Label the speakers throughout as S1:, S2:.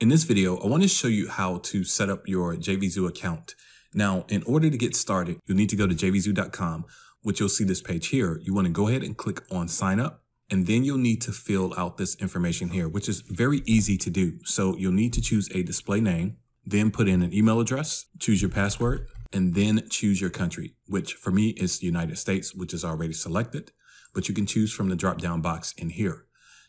S1: In this video, I want to show you how to set up your JVZoo account. Now, in order to get started, you'll need to go to jvzoo.com, which you'll see this page here. You want to go ahead and click on sign up, and then you'll need to fill out this information here, which is very easy to do. So you'll need to choose a display name, then put in an email address, choose your password, and then choose your country, which for me is the United States, which is already selected, but you can choose from the drop down box in here.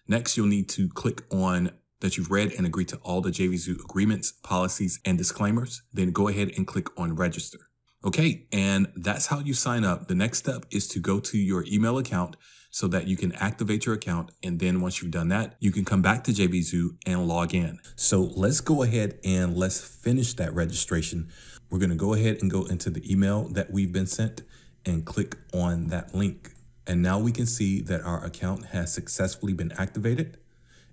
S1: Next, you'll need to click on that you've read and agreed to all the JVZoo agreements, policies, and disclaimers. Then go ahead and click on register. Okay, and that's how you sign up. The next step is to go to your email account so that you can activate your account. And then once you've done that, you can come back to JVZoo and log in. So let's go ahead and let's finish that registration. We're to go ahead and go into the email that we've been sent and click on that link. And now we can see that our account has successfully been activated.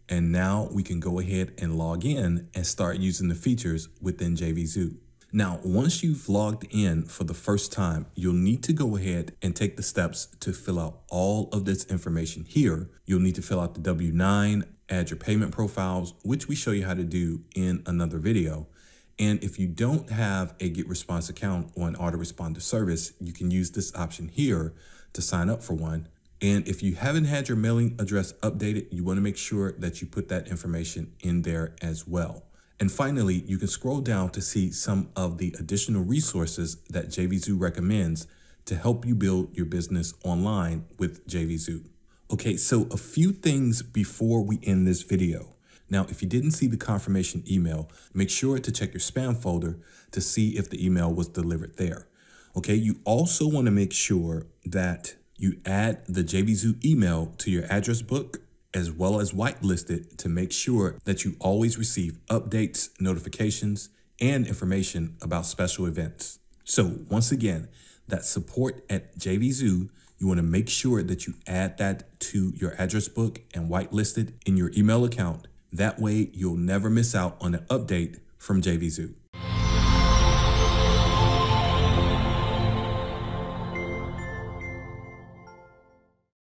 S1: And now we can go ahead and log in and start using the features within JVZoo. Now, once you've logged in for the first time, you'll need to go ahead and take the steps to fill out all of this information here. You'll need to fill out the W-9, add your payment profiles, which we show you how to do in another video. And if you don't have a GetResponse account or an autoresponder service, you can use this option here to sign up for one. And if you haven't had your mailing address updated, you want to make sure that you put that information in there as well. And finally, you can scroll down to see some of the additional resources that JVZoo recommends to help you build your business online with JVZoo. Okay, so a few things before we end this video. Now, if you didn't see the confirmation email, make sure to check your spam folder to see if the email was delivered there. Okay, you also want to make sure that you add the JVZoo email to your address book as well as whitelisted to make sure that you always receive updates, notifications, and information about special events. So once again, that support at JVZoo, you want to make sure that you add that to your address book and whitelisted in your email account. That way you'll never miss out on an update from JVZoo.